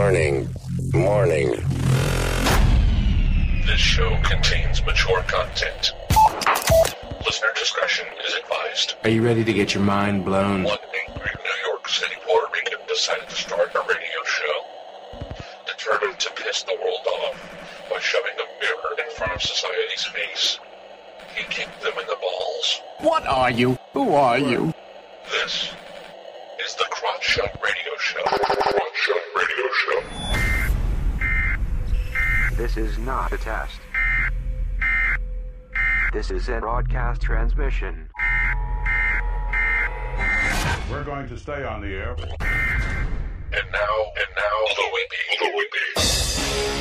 Warning. Warning. This show contains mature content. Listener discretion is advised. Are you ready to get your mind blown? One angry New York City Puerto Rican decided to start a radio show. Determined to piss the world off by shoving a mirror in front of society's face. He kicked them in the balls. What are you? Who are you? This is the Crotch Shot Radio Show. Crotch Shot Radio Show. This is not a test. This is a broadcast transmission. We're going to stay on the air. And now, and now, the Weepy, the Weepy.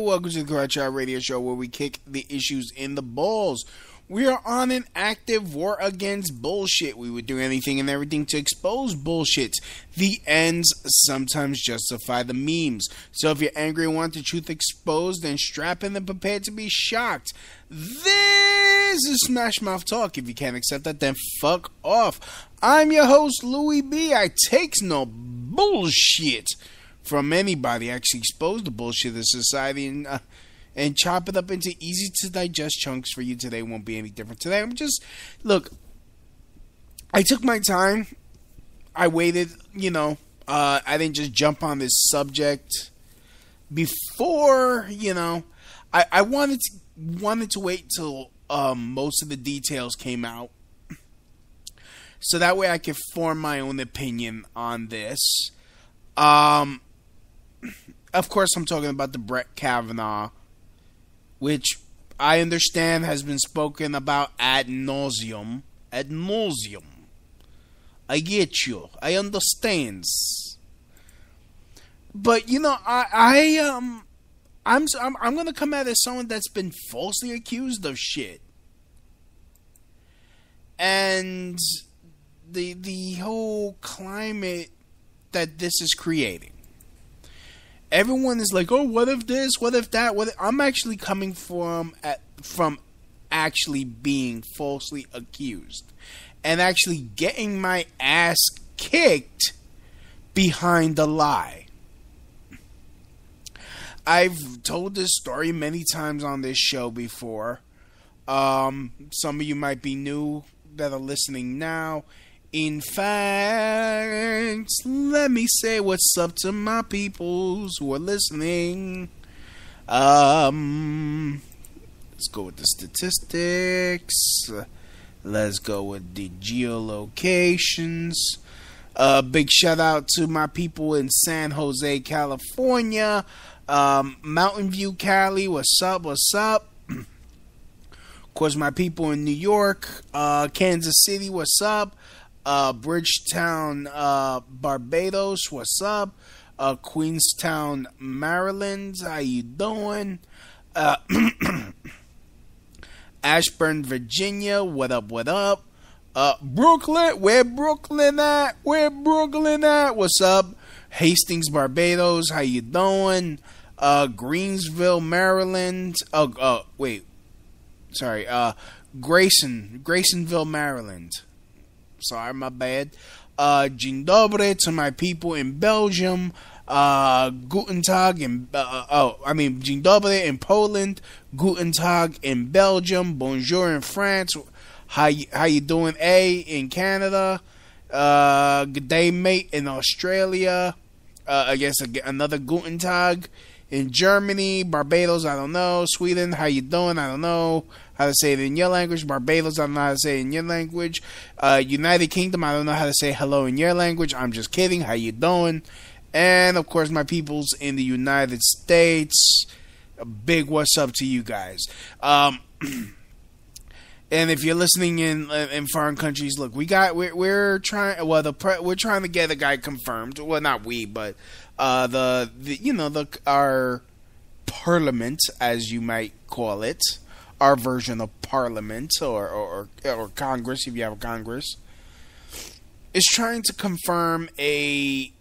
Welcome to the Crotch Shot Radio Show where we kick the issues in the balls. We are on an active war against bullshit. We would do anything and everything to expose bullshit. The ends sometimes justify the memes. So if you're angry and want the truth exposed, then strap in and prepare to be shocked. This is Smash Mouth Talk. If you can't accept that, then fuck off. I'm your host, Louie Bee. I takes no bullshit from anybody. Actually expose the bullshit of society and uh, and chop it up into easy to digest chunks for you today. Won't be any different today. I'm just look. I took my time. I waited. You know, uh, I didn't just jump on this subject before. You know, I I wanted to wanted to wait till um, most of the details came out. So that way I could form my own opinion on this. Um, of course, I'm talking about the Brett Kavanaugh, which I understand has been spoken about ad nauseum. Ad nauseum. I get you. I understand. But you know, I, I um, I'm I'm, I'm gonna come it as someone that's been falsely accused of shit, and the the whole climate that this is creating everyone is like, "Oh, what if this? What if that?" What if... I'm actually coming from at, from actually being falsely accused and actually getting my ass kicked behind the lie. I've told this story many times on this show before. Um, some of you might be new that are listening now. In fact, let me say what's up to my peoples who are listening. Um, let's go with the statistics. Let's go with the geolocations. Uh, big shout out to my people in San Jose, California. Um, Mountain View, Cali. What's up? What's up? of course, my people in New York, uh, Kansas City. What's up? Uh, Bridgetown, uh, Barbados. What's up? Uh, Queenstown, Maryland. How you doing? Uh, Ashburn, Virginia. What up? What up? Uh, Brooklyn. Where Brooklyn at? Where Brooklyn at? What's up? Hastings, Barbados. How you doing? Uh, Greensville, Maryland. Oh, oh, wait. Sorry. Uh, Grayson, Graysonville, Maryland. Sorry, my bad. Uh, Dzień to my people in Belgium. Uh, Guten Tag in, uh, oh, I mean, Dzień in Poland. Guten Tag in Belgium. Bonjour in France. How how you doing, A, in Canada. Uh, good day, mate, in Australia. Uh, I guess another Guten Tag in Germany, Barbados, I don't know. Sweden, how you doing? I don't know how to say it in your language. Barbados, I don't know how to say it in your language. Uh, United Kingdom, I don't know how to say hello in your language. I'm just kidding. How you doing? And of course, my peoples in the United States. A big what's up to you guys. Um, and if you're listening in in foreign countries, look, we got we're, we're trying. Well, the pre, we're trying to get a guy confirmed. Well, not we, but uh, the, the you know the our parliament, as you might call it, our version of parliament or or, or Congress, if you have a Congress, is trying to confirm a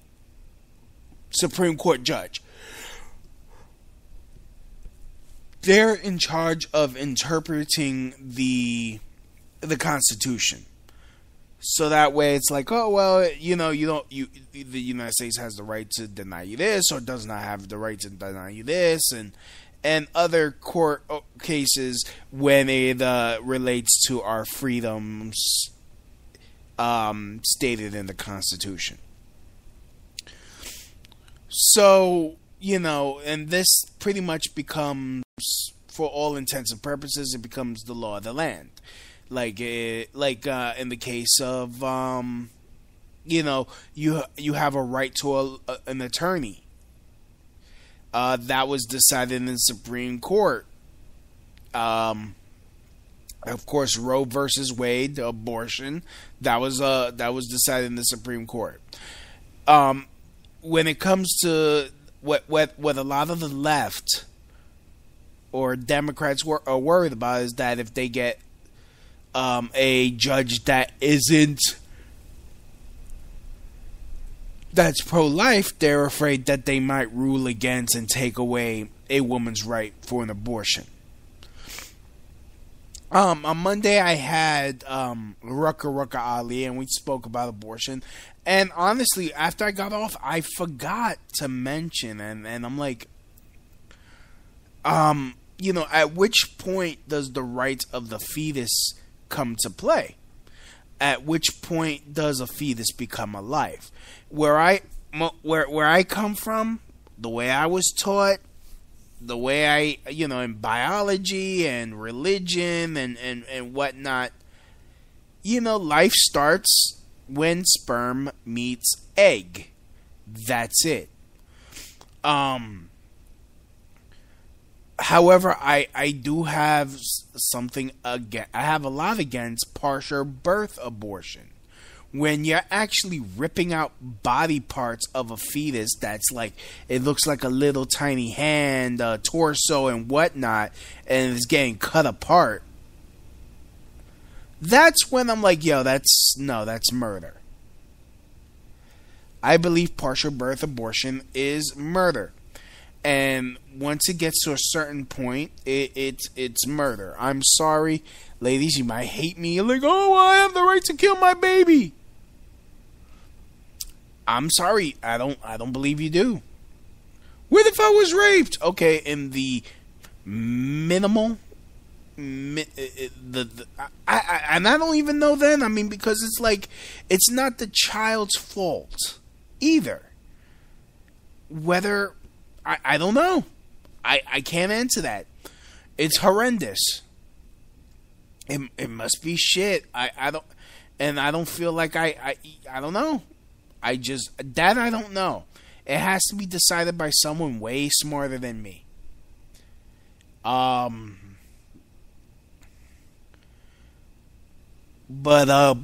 Supreme Court judge. They're in charge of interpreting the the Constitution. So that way it's like, oh well, you know, you don't you the United States has the right to deny you this or does not have the right to deny you this and and other court uh, cases when it uh, relates to our freedoms um, stated in the Constitution. So, you know, and this pretty much becomes, for all intents and purposes, it becomes the law of the land. Like, it, like uh, in the case of, um, you know, you you have a right to a, an attorney. Uh, that was decided in the Supreme Court. Um, of course, Roe versus Wade, abortion, that was uh that was decided in the Supreme Court. Um, when it comes to what what what a lot of the left or Democrats were, are worried about is that if they get um, a judge that isn't that's pro life, they're afraid that they might rule against and take away a woman's right for an abortion. Um, on Monday, I had um, Rucker Ali, and we spoke about abortion. And honestly, after I got off, I forgot to mention, and, and I'm like, um, you know, at which point does the rights of the fetus come to play? At which point does a fetus become a life? Where I where where I come from, the way I was taught, the way I you know in biology and religion and and and whatnot, you know, life starts when sperm meets egg. That's it. Um however i i do have something again i have a lot against partial birth abortion when you're actually ripping out body parts of a fetus that's like it looks like a little tiny hand a torso and whatnot and it's getting cut apart that's when i'm like yo that's no that's murder i believe partial birth abortion is murder and once it gets to a certain point, it, it's it's murder. I'm sorry, ladies, you might hate me. You're like, oh, I have the right to kill my baby. I'm sorry, I don't I don't believe you do. Where if I was raped? Okay, in the minimal, mi- uh, uh, the, the I, I and I don't even know then. I mean, because it's like it's not the child's fault either. Whether I, I don't know. I, I can't answer that. It's horrendous. It, it must be shit. I, I don't and I don't feel like I, I I don't know. I just that I don't know. It has to be decided by someone way smarter than me. Um but uh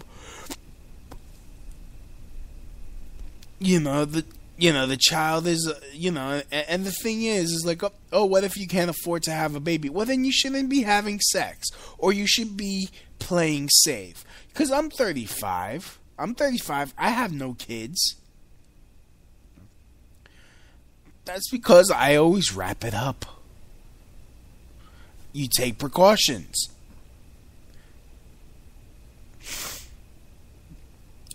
you know the you know the child is you know and, and, the thing is is like oh, oh what if you can't afford to have a baby well then you shouldn't be having sex or you should be playing safe because i'm 35 i'm 35 i have no kids that's because i always wrap it up you take precautions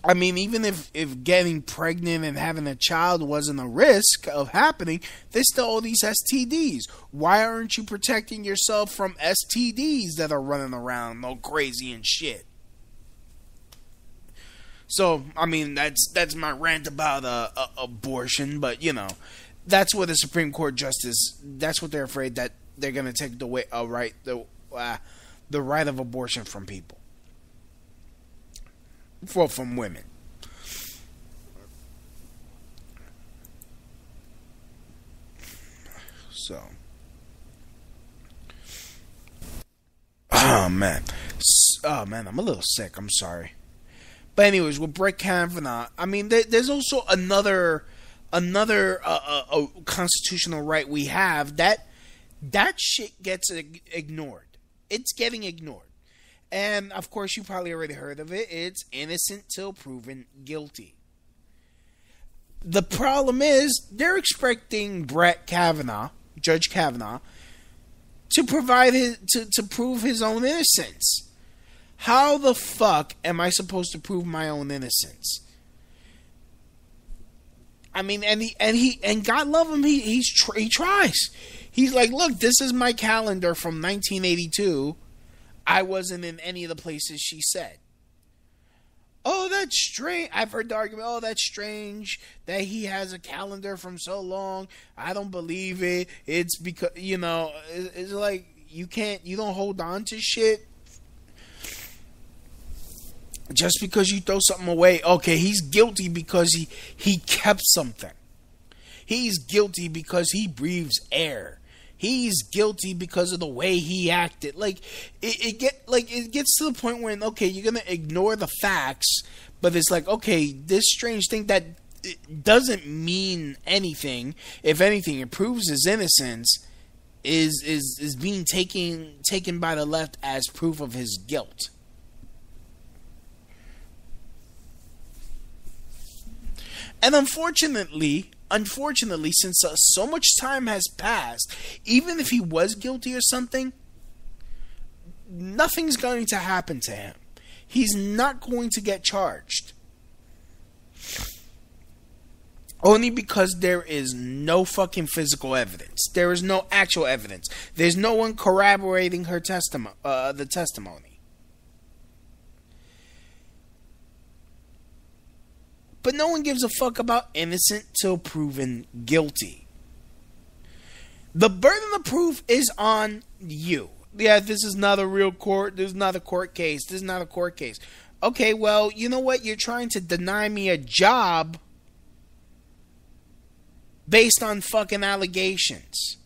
I mean, even if, if getting pregnant and having a child wasn't a risk of happening, there's still all these STDs. Why aren't you protecting yourself from STDs that are running around all crazy and shit? So, I mean, that's that's my rant about uh, uh, abortion, but you know, that's what the Supreme Court justice. That's what they're afraid that they're going to take the way uh, right the uh, the right of abortion from people, for from women. So. Oh man, oh man, I'm a little sick. I'm sorry, but anyways, with Brett Kavanaugh, I mean, there, there's also another another uh, uh, constitutional right we have that that shit gets ignored. It's getting ignored, and of course, you probably already heard of it. It's innocent till proven guilty. The problem is they're expecting Brett Kavanaugh, Judge Kavanaugh to provide his to, to prove his own innocence. How the fuck am I supposed to prove my own innocence? I mean, and he and he and God love him, he he's he tries. He's like, look, this is my calendar from 1982. I wasn't in any of the places she said oh, that's strange. I've heard the argument, oh, that's strange that he has a calendar from so long. I don't believe it. It's because, you know, it's like you can't, you don't hold on to shit just because you throw something away. Okay, he's guilty because he, he kept something. He's guilty because he breathes air he's guilty because of the way he acted. Like it, it get like it gets to the point where okay, you're gonna ignore the facts, but it's like okay, this strange thing that doesn't mean anything. If anything, it proves his innocence. Is is is being taken taken by the left as proof of his guilt. And unfortunately, unfortunately, since uh, so much time has passed, even if he was guilty or something, nothing's going to happen to him. He's not going to get charged. Only because there is no fucking physical evidence. There is no actual evidence. There's no one corroborating her testimony, uh, the testimony. But no one gives a fuck about innocent till proven guilty. The burden of proof is on you. Yeah, this is not a real court. This is not a court case. This is not a court case. Okay, well, you know what? You're trying to deny me a job based on fucking allegations.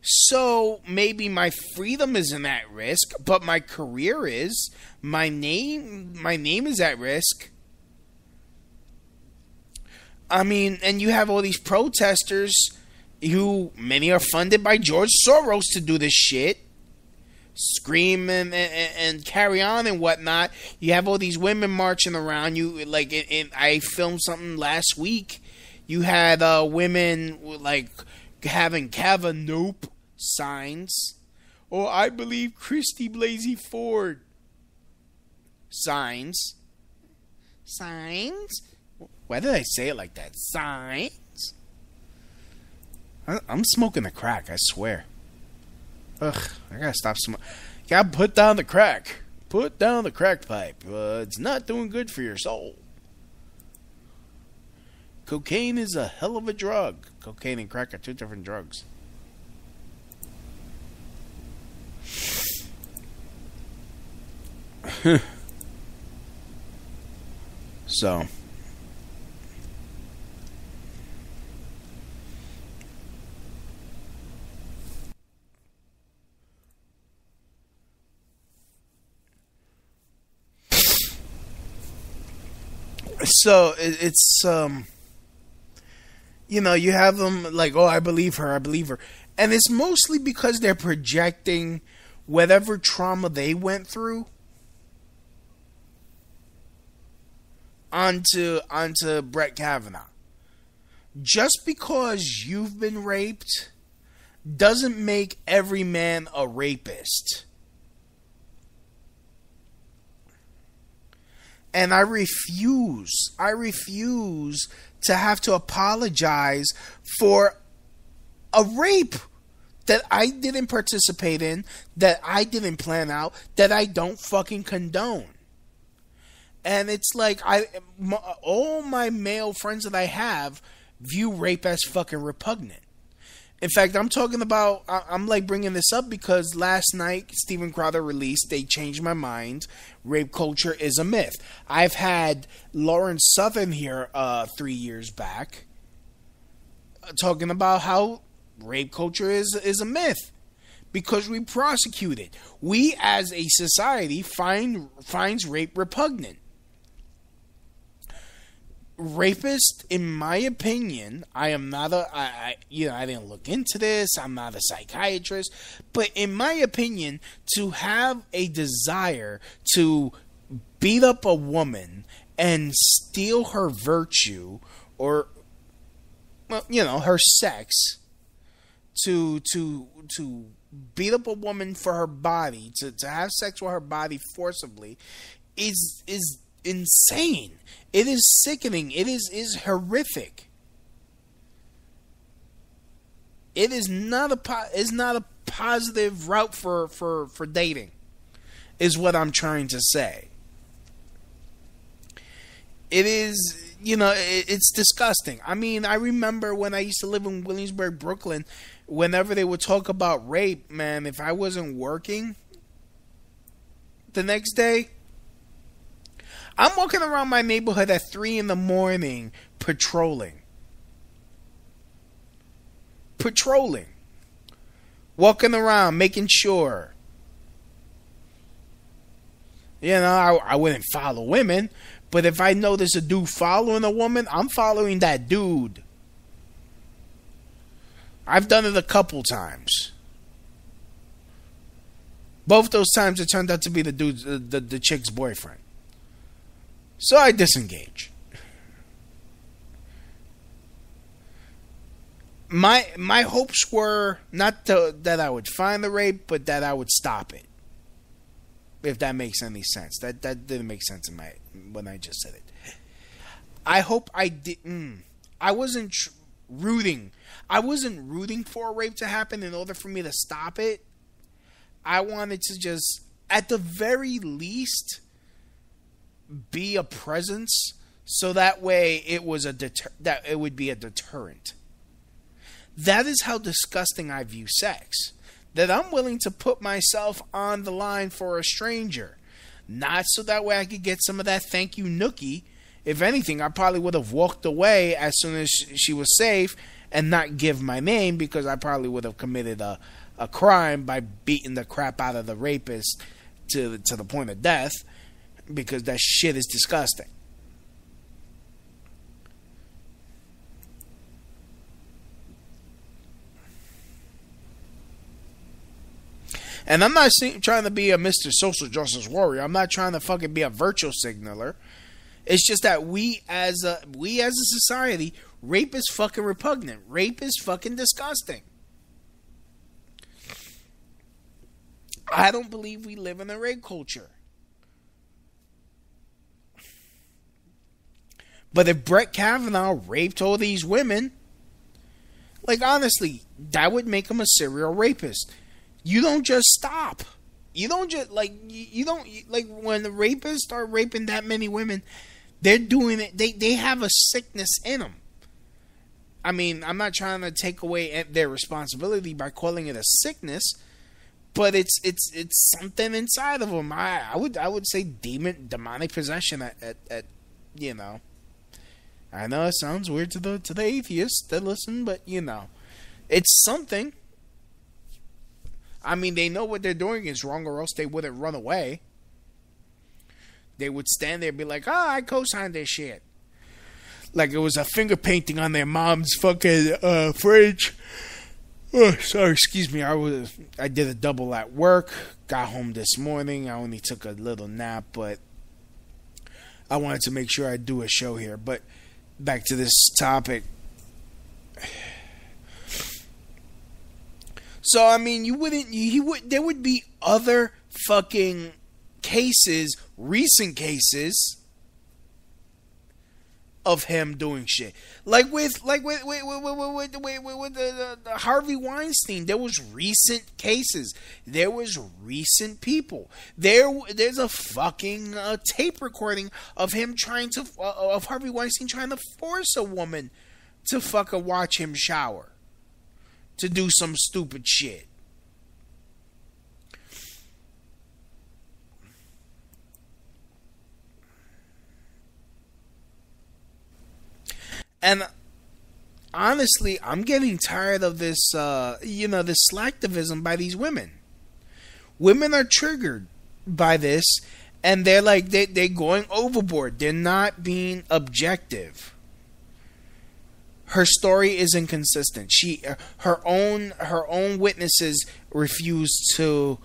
So maybe my freedom isn't at risk, but my career is. My name my name is at risk. I mean, and you have all these protesters who many are funded by George Soros to do this shit. Scream and, and, and carry on and whatnot. You have all these women marching around you. Like, I filmed something last week. You had uh, women like having Kavanaugh Nope signs. Or I believe Christy Blasey Ford signs. Signs? Why did I say it like that? Signs? I'm smoking the crack, I swear. Ugh, I gotta stop smoking. Gotta put down the crack. Put down the crack pipe. Uh, it's not doing good for your soul. Cocaine is a hell of a drug. Cocaine and crack are two different drugs. so. So it, it's um you know you have them like oh i believe her i believe her and it's mostly because they're projecting whatever trauma they went through onto onto Brett Kavanaugh. Just because you've been raped doesn't make every man a rapist. And I refuse, I refuse to have to apologize for a rape that I didn't participate in, that I didn't plan out, that I don't fucking condone. And it's like I, my, all my male friends that I have, view rape as fucking repugnant. In fact, I'm talking about, I- I'm like bringing this up because last night Steven Crowder released They Changed My Mind. Rape culture is a myth. I've had Lauren Southern here uh, three years back uh, talking about how rape culture is, is a myth because we prosecute it. We as a society find finds rape repugnant rapist in my opinion i am not a I, I you know i didn't look into this i'm not a psychiatrist but in my opinion to have a desire to beat up a woman and steal her virtue or well you know her sex to to to beat up a woman for her body to, to have sex with her body forcibly is is insane it is sickening. It is is horrific. It is not a po- is not a positive route for for for dating. Is what I'm trying to say. It is, you know, it, it's disgusting. I mean, I remember when I used to live in Williamsburg, Brooklyn, whenever they would talk about rape, man, if I wasn't working the next day, I'm walking around my neighborhood at three in the morning patrolling. Patrolling. Walking around making sure. You know, I, I wouldn't follow women, but if I know there's a dude following a woman, I'm following that dude. I've done it a couple times. Both those times it turned out to be the dude's the, the, the chick's boyfriend. So I disengage. My my hopes were not to, that I would find the rape, but that I would stop it. If that makes any sense, that that didn't make sense in my when I just said it. I hope I didn't. Mm, I wasn't tr- rooting. I wasn't rooting for a rape to happen in order for me to stop it. I wanted to just, at the very least, be a presence so that way it was a deter- that it would be a deterrent. That is how disgusting I view sex. That I'm willing to put myself on the line for a stranger. Not so that way I could get some of that thank you nookie. If anything, I probably would have walked away as soon as she was safe and not give my name because I probably would have committed a, a crime by beating the crap out of the rapist to to the point of death because that shit is disgusting. And I'm not trying to be a Mr. Social Justice Warrior. I'm not trying to fucking be a virtual signaler. It's just that we as a we as a society, rape is fucking repugnant. Rape is fucking disgusting. I don't believe we live in a rape culture. But if Brett Kavanaugh raped all these women, like honestly, that would make him a serial rapist. You don't just stop. You don't just like you, don't like when the rapists start raping that many women, they're doing it. They they have a sickness in them. I mean, I'm not trying to take away their responsibility by calling it a sickness, but it's it's it's something inside of them. I I would I would say demon demonic possession at at, at you know. I know it sounds weird to the to the atheists that listen, but you know, it's something. I mean, they know what they're doing is wrong, or else they wouldn't run away. They would stand there and be like, "Ah, oh, I co-signed this shit," like it was a finger painting on their mom's fucking uh, fridge. Oh, sorry, excuse me. I was I did a double at work. Got home this morning. I only took a little nap, but I wanted to make sure I do a show here. But back to this topic. So I mean, you wouldn't. He would. There would be other fucking cases, recent cases of him doing shit, like with like with with with with, with, with, with, the, the, the Harvey Weinstein. There was recent cases. There was recent people. There there's a fucking uh, tape recording of him trying to uh, of Harvey Weinstein trying to force a woman to fuck fucking watch him shower, to do some stupid shit. And honestly, I'm getting tired of this, uh, you know, this slacktivism by these women. Women are triggered by this, and they're like they they're going overboard. They're not being objective. Her story is inconsistent. She, her own, her own witnesses refuse to,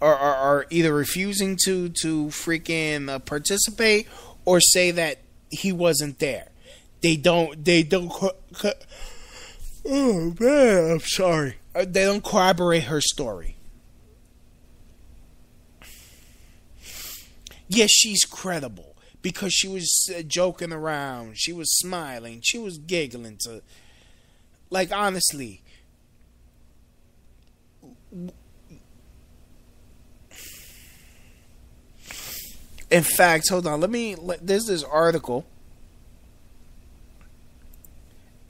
are, are, are either refusing to to freaking uh, participate or say that he wasn't there. They don't. They don't. Co- co- oh man, I'm sorry. Uh, They don't corroborate her story. Yes, she's credible because she was uh, joking around. She was smiling. She was giggling to. Like honestly. In fact, hold on. Let me. Let, there's this article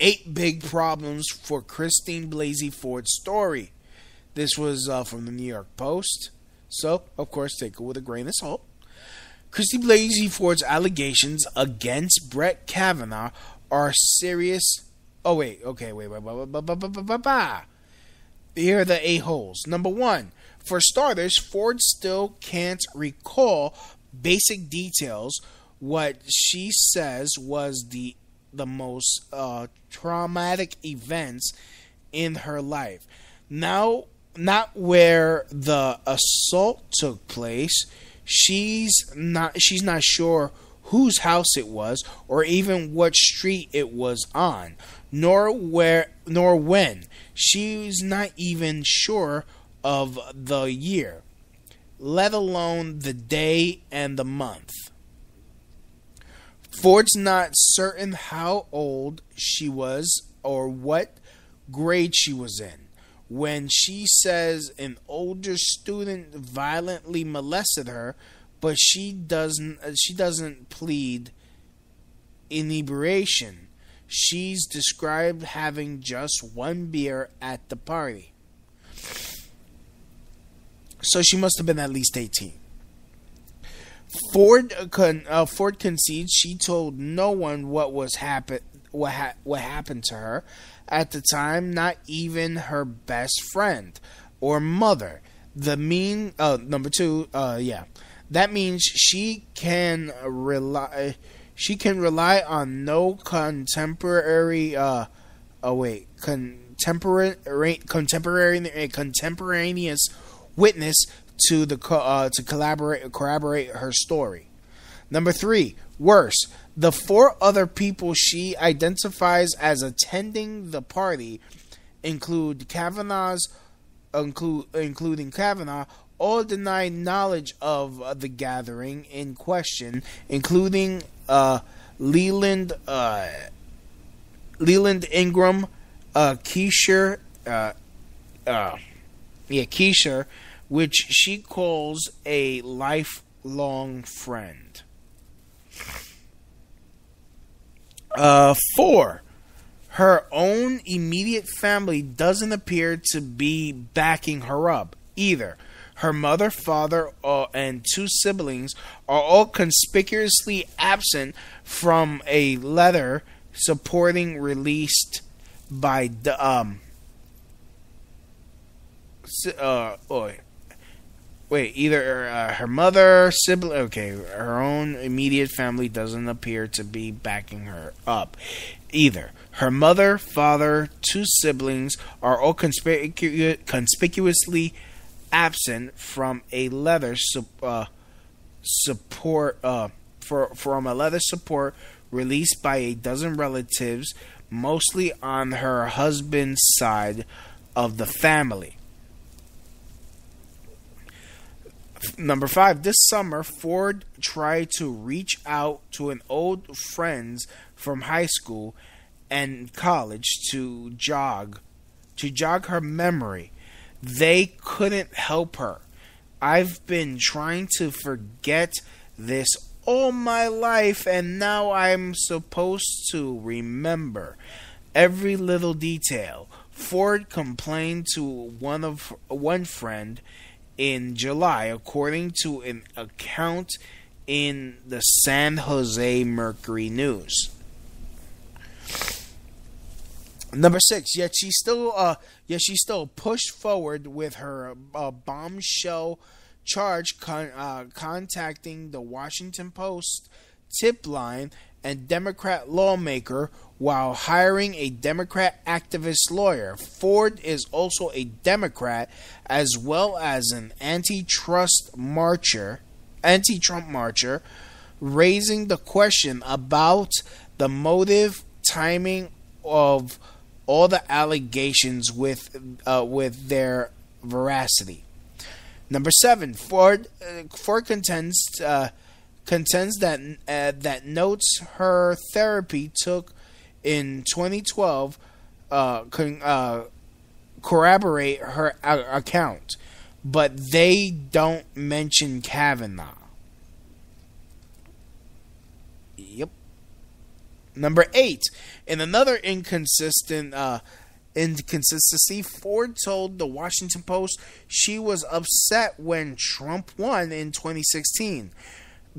eight big problems for Christine Blasey Ford's story. This was uh, from the New York Post. So, of course, take it with a grain of salt. Christine Blasey Ford's allegations against Brett Kavanaugh are serious. Oh, wait. Okay, wait, wait, wait, wait, wait. Here are the a-holes. Number one, for starters, Ford still can't recall basic details. What she says was the the most uh, traumatic events in her life. Now, not where the assault took place. She's not. She's not sure whose house it was, or even what street it was on, nor where, nor when. She's not even sure of the year, let alone the day and the month. Ford's not certain how old she was or what grade she was in when she says an older student violently molested her, but she doesn't uh, she doesn't plead inebriation. She's described having just one beer at the party. So she must have been at least 18. Ford uh, Ford concedes she told no one what was happen what ha- what happened to her at the time, not even her best friend or mother. The mean uh, number two, uh, yeah, that means she can rely she can rely on no contemporary uh oh wait contemporary contemporary contemporaneous witness to the uh, to collaborate corroborate her story. Number three, worse, the four other people she identifies as attending the party include Kavanaugh's, include including Kavanaugh, all deny knowledge of the gathering in question, including uh, Leland uh, Leland Ingham, uh, Keisha, uh, uh, yeah, Keisha, which she calls a lifelong friend. Uh, four, her own immediate family doesn't appear to be backing her up either. Her mother, father, uh, and two siblings are all conspicuously absent from a letter supporting released by the um. Uh, oh, wait, either uh, her mother, sibling, okay, her own immediate family doesn't appear to be backing her up either. Her mother, father, two siblings are all conspicu- conspicuously absent from a leather su- uh, support uh, for from a leather support released by a dozen relatives, mostly on her husband's side of the family. Number five, this summer, Ford tried to reach out to an old friends from high school and college to jog, to jog her memory. They couldn't help her. I've been trying to forget this all my life, and now I'm supposed to remember. every little detail. Ford complained to one of one friend in July, according to an account in the San Jose Mercury News. Number six, yet she still, uh, yet she still pushed forward with her uh, bombshell charge, con- uh, contacting the Washington Post tip line and Democrat lawmaker while hiring a Democrat activist lawyer. Ford is also a Democrat as well as an antitrust marcher, anti-Trump marcher, raising the question about the motive, timing of all the allegations with uh, with their veracity. Number seven, Ford uh, Ford contends uh, contends that uh, that notes her therapy took in 2012 uh, con- uh, corroborate her account, but they don't mention Kavanaugh. Yep. Number eight, in another inconsistent uh, inconsistency, Ford told the Washington Post she was upset when Trump won in 2016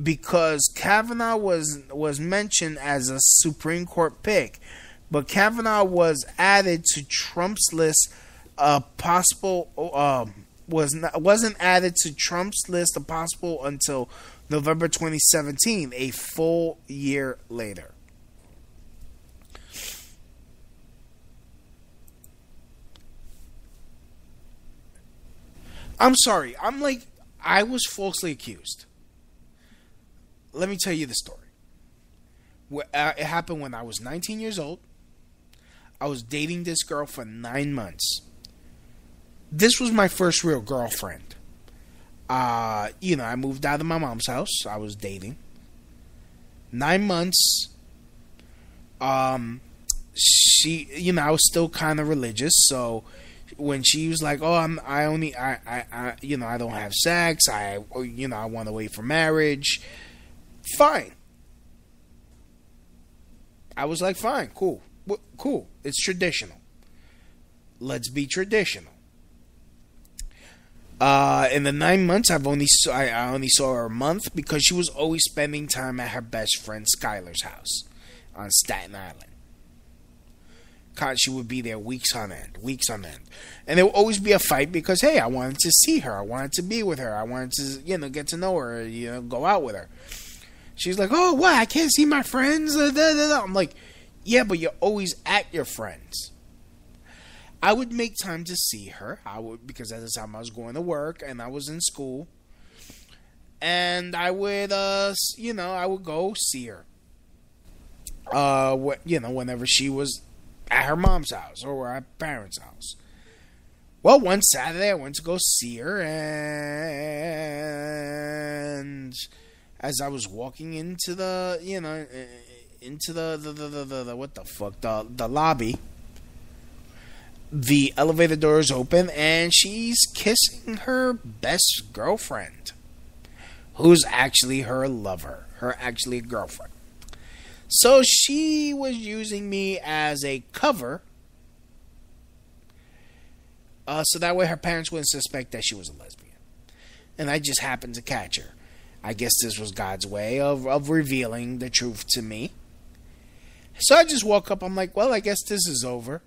because Kavanaugh was was mentioned as a Supreme Court pick, but Kavanaugh was added to Trump's list of possible um, was not, wasn't added to Trump's list of possible until November 2017, a full year later. I'm sorry. I'm like I was falsely accused. Let me tell you the story. Uh, it happened when I was 19 years old. I was dating this girl for nine months. This was my first real girlfriend. Uh, you know, I moved out of my mom's house. I was dating. Nine months. Um, she, you know, I was still kind of religious, so when she was like, "Oh, I'm, I only, I, I, I, you know, I don't have sex. I, you know, I want to wait for marriage." Fine. I was like, "Fine, cool, cool. It's traditional. Let's be traditional." Uh, in the nine months, I've only saw, I only saw her a month because she was always spending time at her best friend Skylar's house on Staten Island. God, she would be there weeks on end, weeks on end, and there would always be a fight because hey, I wanted to see her, I wanted to be with her, I wanted to you know get to know her, you know, go out with her. She's like, oh, what? I can't see my friends. I'm like, yeah, but you're always at your friends. I would make time to see her. I would because at the time I was going to work and I was in school, and I would, uh, you know, I would go see her. Uh, what you know, whenever she was at her mom's house or at her parents' house. Well, one Saturday I went to go see her, and as I was walking into the, you know, into the the the, the, the, the what the fuck the the lobby the elevator doors open and she's kissing her best girlfriend, who's actually her lover, her actually girlfriend. So she was using me as a cover. Uh, so that way her parents wouldn't suspect that she was a lesbian. And I just happened to catch her. I guess this was God's way of, of revealing the truth to me. So I just woke up. I'm like, well, I guess this is over.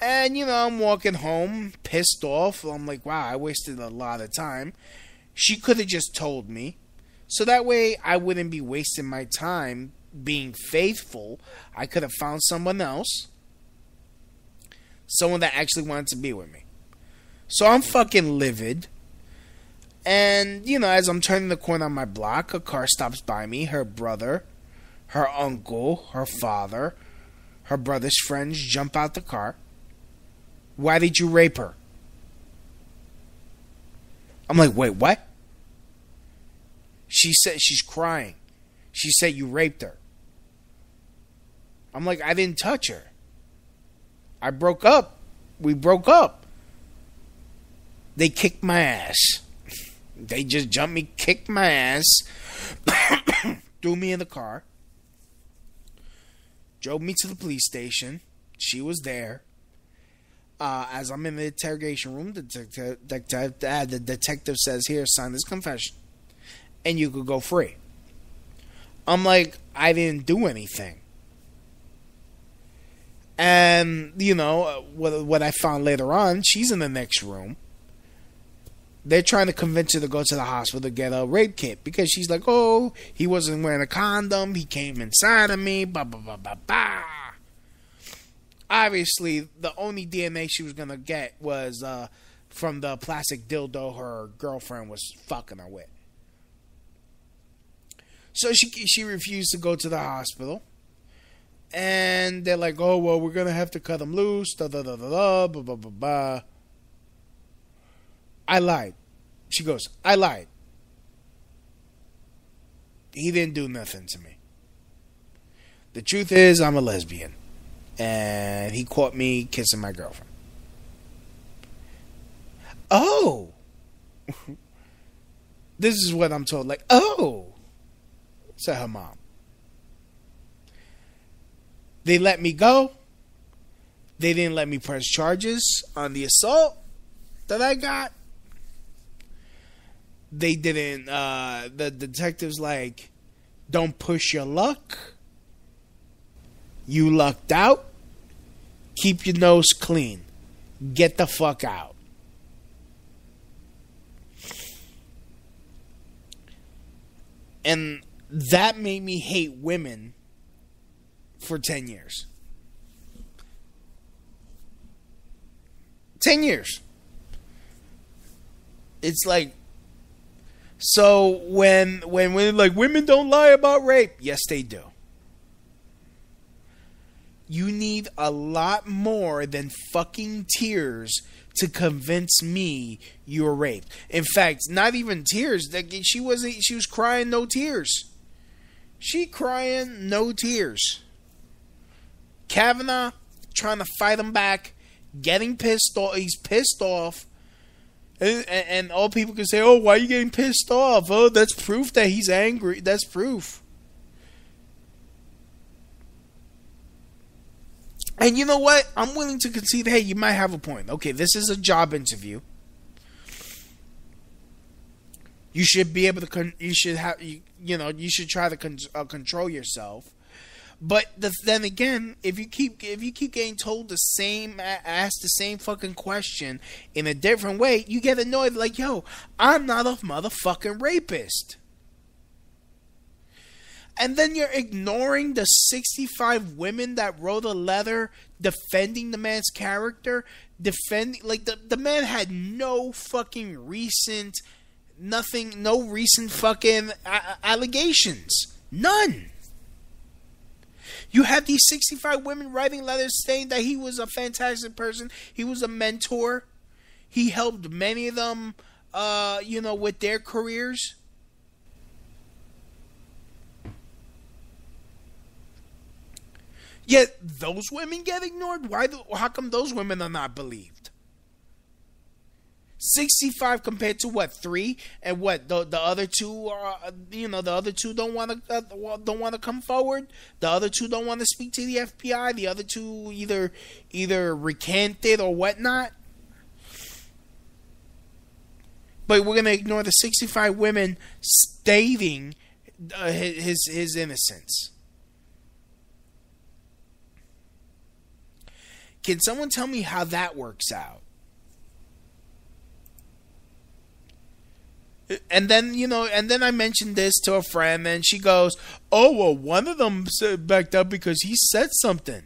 And, you know, I'm walking home pissed off. I'm like, wow, I wasted a lot of time. She could have just told me. So that way I wouldn't be wasting my time being faithful. I could have found someone else. Someone that actually wanted to be with me. So I'm fucking livid. And, you know, as I'm turning the corner on my block, a car stops by me. Her brother, her uncle, her father, her brother's friends jump out the car. Why did you rape her? I'm like, wait, what? She said she's crying. She said you raped her. I'm like, I didn't touch her. I broke up. We broke up. They kicked my ass. They just jumped me, kicked my ass, threw me in the car, drove me to the police station. she was there. Uh, as I'm in the interrogation room, the detective, uh, the detective says, "Here, sign this confession, and you could go free." I'm like, I didn't do anything. And you know what? What I found later on, she's in the next room. They're trying to convince her to go to the hospital to get a rape kit because she's like, "Oh, he wasn't wearing a condom. He came inside of me." Ba ba ba ba ba. Obviously, the only DNA she was gonna get was uh, from the plastic dildo her girlfriend was fucking her with. So she she refused to go to the hospital and they're like, "Oh well, we're gonna have to cut him loose." Da da da da da. Blah blah blah blah. I lied. She goes, "I lied." He didn't do nothing to me. The truth is, I'm a lesbian, and he caught me kissing my girlfriend. Oh, this is what I'm told. Like, oh, said her mom. They let me go. They didn't let me press charges on the assault that I got. They didn't. Uh, the detectives like, don't push your luck. You lucked out. Keep your nose clean. Get the fuck out. And that made me hate women for 10 years. 10 years. It's like so when when when like women don't lie about rape, yes they do. You need a lot more than fucking tears to convince me you were raped. In fact, not even tears. She wasn't she was crying no tears. She crying no tears. Kavanaugh trying to fight him back, getting pissed off. He's pissed off. And, and, all people can say, oh, why are you getting pissed off? Oh, that's proof that he's angry. That's proof. And you know what? I'm willing to concede, hey, you might have a point. Okay, this is a job interview. You should be able to, con- you should have, you, you know, you should try to con- uh, control yourself. But the, then again, if you keep if you keep getting told the same ask the same fucking question in a different way, you get annoyed. Like, yo, I'm not a motherfucking rapist. And then you're ignoring the 65 women that wrote a letter defending the man's character, defending like the the man had no fucking recent, nothing, no recent fucking allegations, none. You have these 65 women writing letters saying that he was a fantastic person. He was a mentor. He helped many of them, uh, you know, with their careers. Yet those women get ignored. Why? How come those women are not believed? 65 compared to what three? And what the the other two are you know the other two don't want to uh, don't want to come forward? The other two don't want to speak to the FBI the other two either either recanted or whatnot? But we're gonna ignore the 65 women stating uh, his his innocence. Can someone tell me how that works out and then you know, and then I mentioned this to a friend, and she goes, "Oh well, one of them backed up because he said something.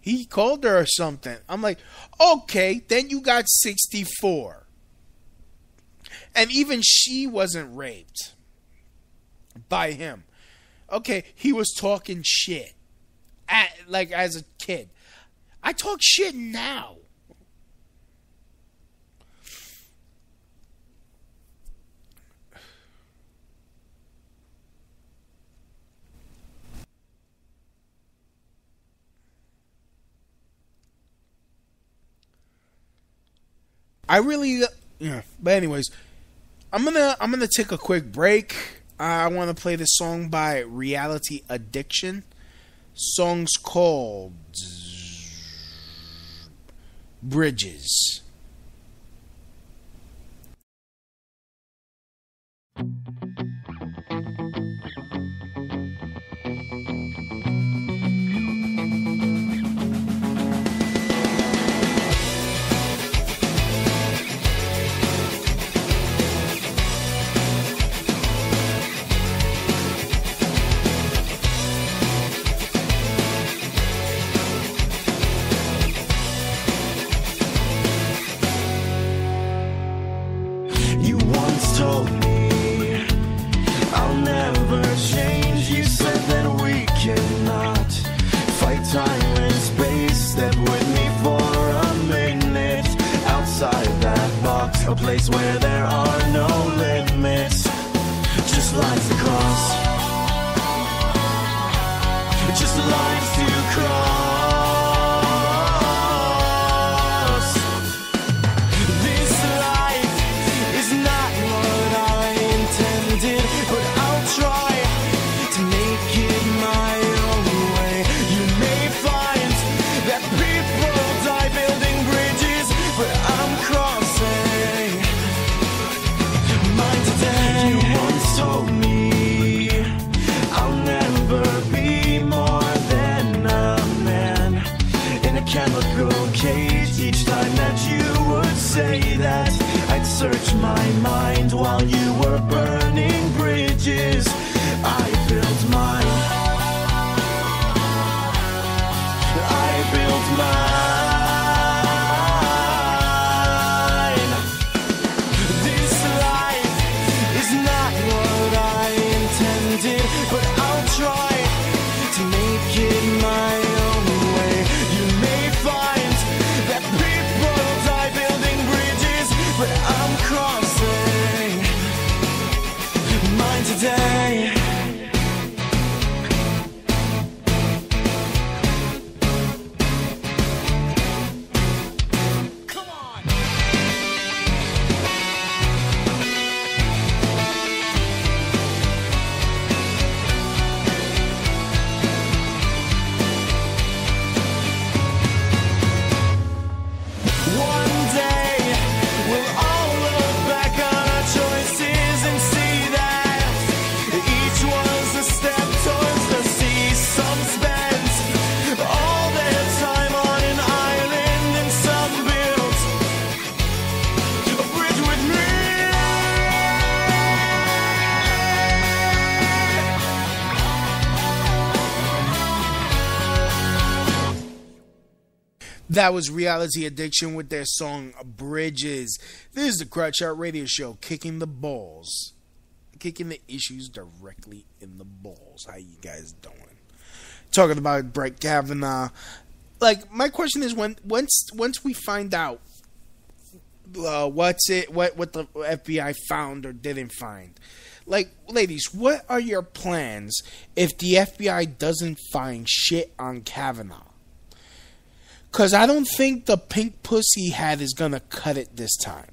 He called her or something." I'm like, "Okay, then you got 64." And even she wasn't raped by him. Okay, he was talking shit, at, like as a kid. I talk shit now. I really, yeah. But anyways, I'm gonna I'm gonna take a quick break. I want to play the song by Reality Addiction. Song's called Bridges. Place where there are That was Reality Addiction with their song Bridges. This is the Crutch Out Radio Show, kicking the balls. Kicking the issues directly in the balls. How you guys doing? Talking about Brett Kavanaugh. Like, my question is when once once we find out uh, what's it what what the FBI found or didn't find. Like, ladies, what are your plans if the FBI doesn't find shit on Kavanaugh? Cause I don't think the pink pussy hat is gonna cut it this time.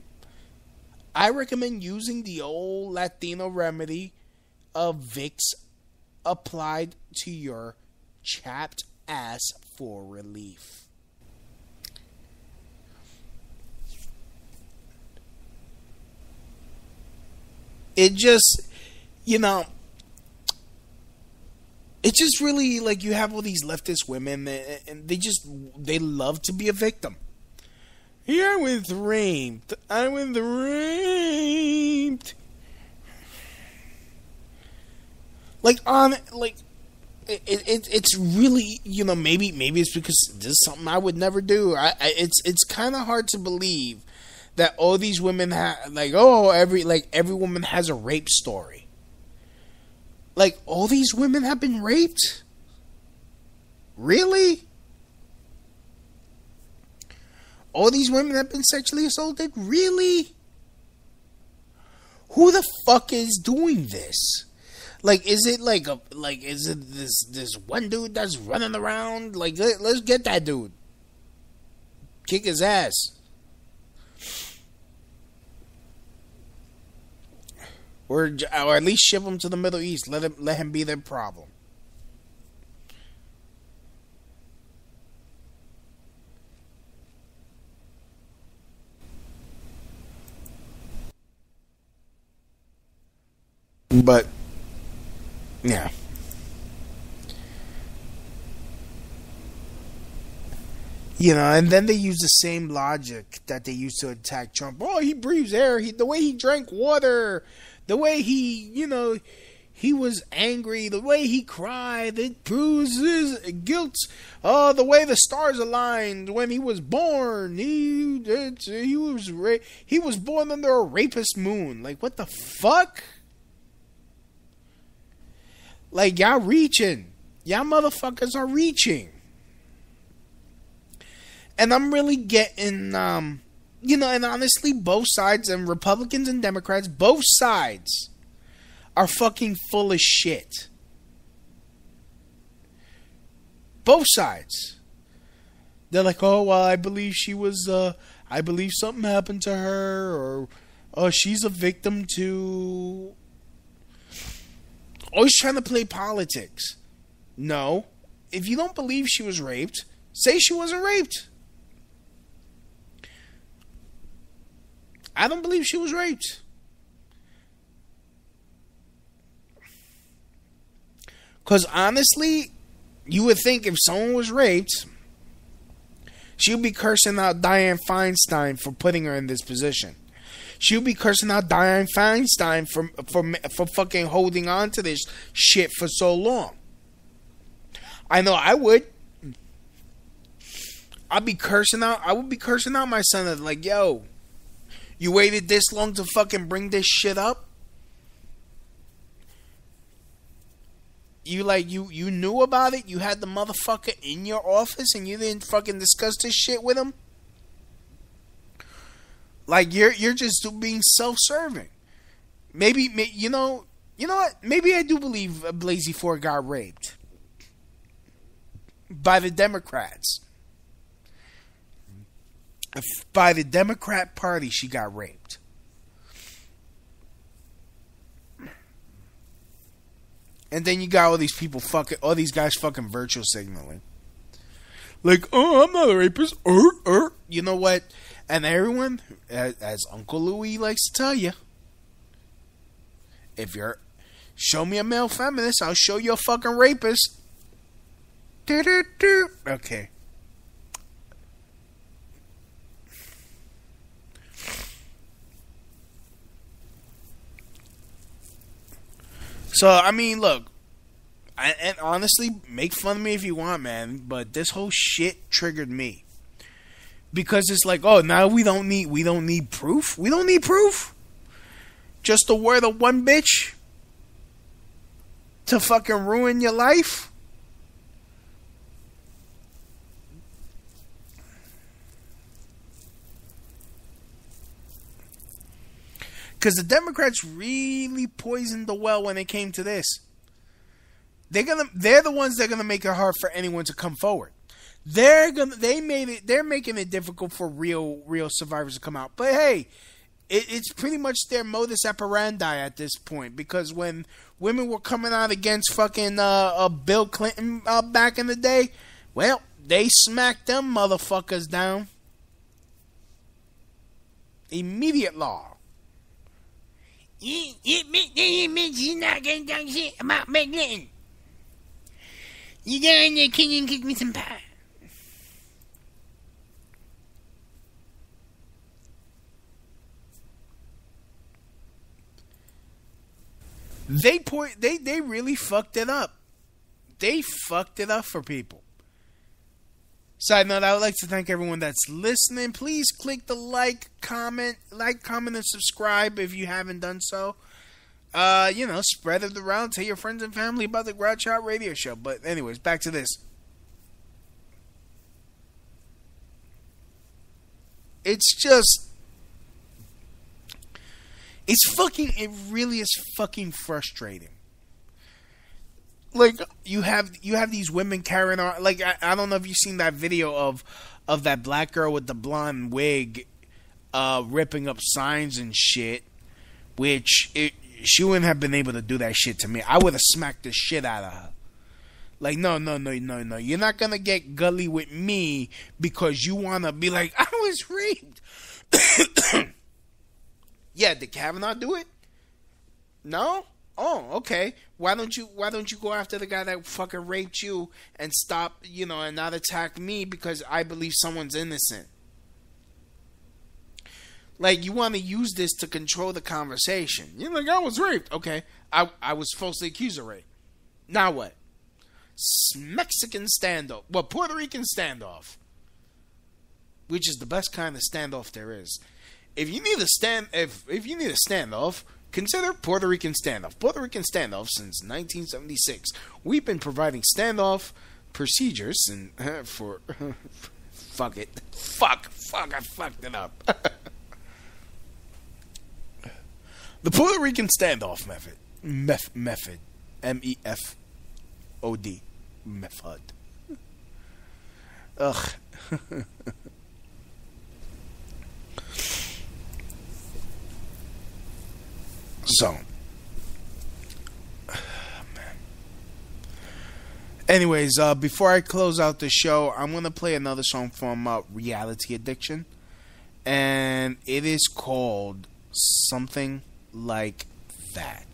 I recommend using the old Latino remedy of Vicks applied to your chapped ass for relief. It just, you know, it's just really like you have all these leftist women and they just they love to be a victim. I was raped. I was raped. Like on like it, it it's really you know maybe maybe it's because this is something I would never do. I, I it's it's kind of hard to believe that all these women have like oh every like every woman has a rape story. Like all these women have been raped? Really? All these women have been sexually assaulted? Really? Who the fuck is doing this? Like, is it like a like? Is it this this one dude that's running around? Like, let, let's get that dude, kick his ass. or or at least ship him to the Middle East. Let him let him be their problem. But yeah. You know, and then they use the same logic that they used to attack Trump. Oh, he breathes air. He, the way he drank water the way he, you know, he was angry, the way he cried, it proves his guilt. Oh, the way the stars aligned when he was born. He he was ra- he was born under a rapist moon. Like what the fuck? Like y'all reaching. Y'all motherfuckers are reaching. And I'm really getting um you know, and honestly both sides and Republicans and Democrats, both sides are fucking full of shit. Both sides. They're like, "Oh, well, I believe she was uh I believe something happened to her or oh, she's a victim too." Always trying to play politics. No. If you don't believe she was raped, say she wasn't raped. I don't believe she was raped. Because honestly, you would think if someone was raped, she would be cursing out Diane Feinstein for putting her in this position. She would be cursing out Diane Feinstein for for for fucking holding on to this shit for so long. I know I would. I'd be cursing out. I would be cursing out my son. Like, yo, you waited this long to fucking bring this shit up? You like you you knew about it? You had the motherfucker in your office and you didn't fucking discuss this shit with him? Like you're you're just being self-serving. Maybe you know, you know what? Maybe I do believe Blasey Ford got raped by the Democrats. By the Democrat Party, she got raped. And then you got all these people fucking, all these guys fucking virtual signaling. Like, oh, I'm not a rapist. Er, er. You know what? And everyone, as, as Uncle Louis likes to tell you, if you're, show me a male feminist, I'll show you a fucking rapist. Okay. So I mean, look, I, and honestly, make fun of me if you want, man. But this whole shit triggered me because it's like, oh, now we don't need we don't need proof. We don't need proof. Just the word of one bitch to fucking ruin your life. Because the Democrats really poisoned the well when it came to this. They're gonna they're the ones that are gonna make it hard for anyone to come forward. They're gonna they made it they're making it difficult for real real survivors to come out. But hey, it, it's pretty much their modus operandi at this point because when women were coming out against fucking uh, uh, Bill Clinton uh, back in the day, well, they smacked them motherfuckers down. Immediate law. It, it, it means he's not gonna talk shit about Bill Clinton. You go in there, can you cook me some pie? They point they they really fucked it up. They fucked it up for people. Side note, I would like to thank everyone that's listening. Please click the like, comment, like, comment, and subscribe if you haven't done so. Uh, you know, spread it around. Tell your friends and family about the Grouch Out Radio Show. But anyways, back to this. It's just it's fucking it really is fucking frustrating like you have you have these women carrying on like I, I don't know if you've seen that video of of that black girl with the blonde wig uh ripping up signs and shit which it, she wouldn't have been able to do that shit to me. I would have smacked the shit out of her. Like no no no no no. You're not gonna get gully with me because you wanna be like i was raped. Yeah did kavanaugh do it? No oh, okay. Why don't you why don't you go after the guy that fucking raped you and stop, you know, and not attack me because I believe someone's innocent? Like you want to use this to control the conversation. You're like, I was raped. Okay. I I was falsely accused of rape. Now what? Mexican standoff. Well, Puerto Rican standoff. Which is the best kind of standoff there is. If you need a stand if if you need a standoff, consider Puerto Rican standoff. Puerto Rican standoff since 1976. We've been providing standoff procedures and uh, for fuck it. Fuck, fuck, I fucked it up. the Puerto Rican standoff method. Meth method. M E F O D. Method. Ugh. So, man. Anyways, uh, before I close out the show, I'm gonna play another song from uh, Reality Addiction, and it is called something like that.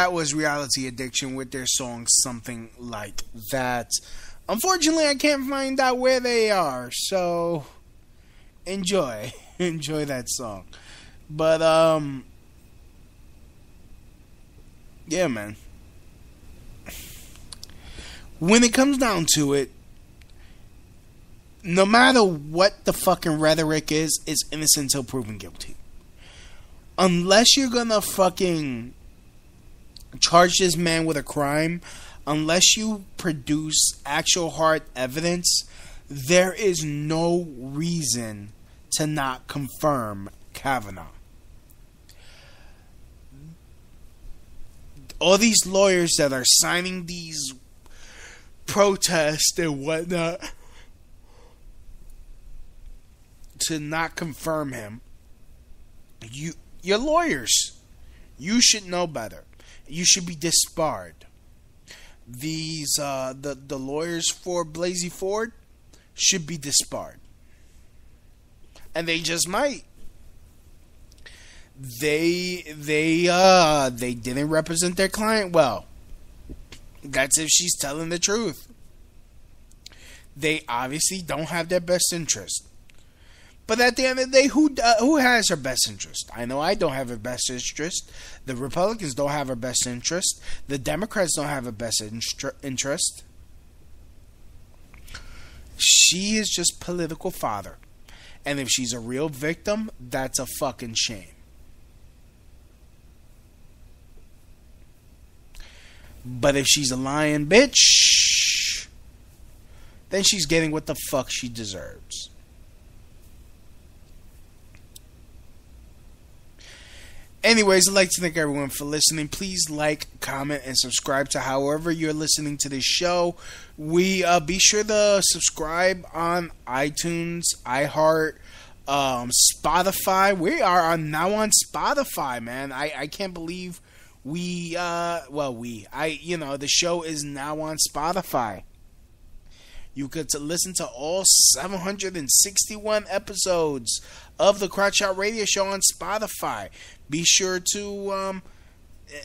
That was Reality Addiction with their song Something Like That. Unfortunately, I can't find out where they are, so enjoy. enjoy that song. But, um, yeah, man. When it comes down to it, no matter what the fucking rhetoric is, it's innocent until proven guilty. Unless you're gonna fucking charge this man with a crime, unless you produce actual hard evidence, there is no reason to not confirm Kavanaugh. All these lawyers that are signing these protests and whatnot to not confirm him, you you're lawyers. You should know better. You should be disbarred. These uh, the the lawyers for Blasey Ford should be disbarred, and they just might. They they uh they didn't represent their client well. That's if she's telling the truth. They obviously don't have their best interest. But at the end of the day, who uh, who has her best interest? I know I don't have her best interest. The Republicans don't have her best interest. The Democrats don't have her best interest. She is just political fodder. And if she's a real victim, that's a fucking shame. But if she's a lying bitch, then she's getting what the fuck she deserves. Anyways, I'd like to thank everyone for listening. Please like, comment, and subscribe to however you're listening to this show. We uh, be sure to subscribe on iTunes, iHeart, um, Spotify. We are on, now on Spotify, man. I, I can't believe we uh well we I you know the show is now on Spotify. You could listen to all 761 episodes of the Crotch Out Radio Show on Spotify. Be sure to, um,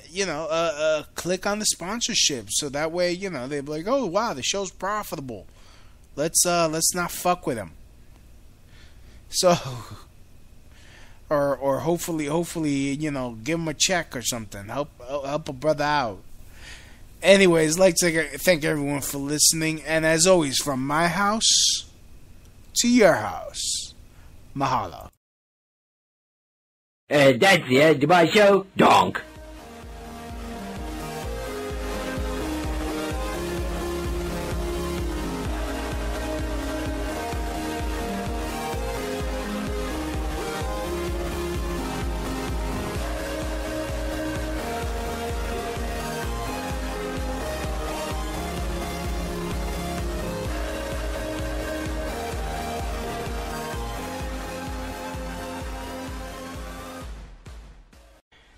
you know, uh, uh, click on the sponsorship so that way, you know, they'll be like, oh wow, the show's profitable. Let's uh, let's not fuck with them. So, or or hopefully, hopefully, you know, give them a check or something. Help help a brother out. Anyways, like to thank everyone for listening, and as always, from my house to your house, mahalo. Uh, that's the end of my show. Donk.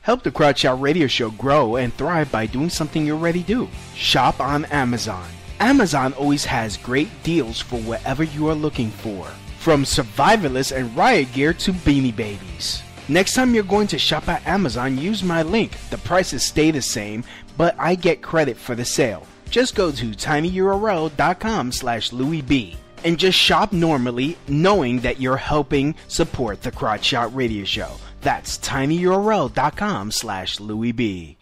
Help the Crotch Out Radio Show grow and thrive by doing something you already do. Shop on Amazon. Amazon always has great deals for whatever you are looking for. From survivalists and riot gear to beanie babies. Next time you're going to shop at Amazon, use my link. The prices stay the same, but I get credit for the sale. Just go to tinyurl.com slash louisb and just shop normally knowing that you're helping support the Crotch Shot Radio Show. That's tinyurl.com slash Louis B.